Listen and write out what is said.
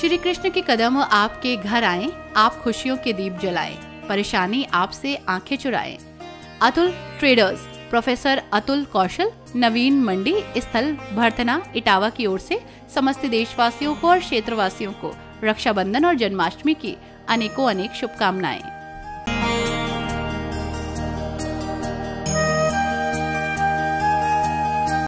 श्री कृष्ण के कदम आपके घर आए, आप खुशियों के दीप जलाएँ, परेशानी आपसे आँखें चुराएँ। अतुल ट्रेडर्स प्रोफेसर अतुल कौशल, नवीन मंडी, स्थल भरतना, इटावा की ओर से समस्त देशवासियों को और क्षेत्रवासियों को रक्षाबंधन और जन्माष्टमी की अनेकों अनेक शुभकामनाएँ।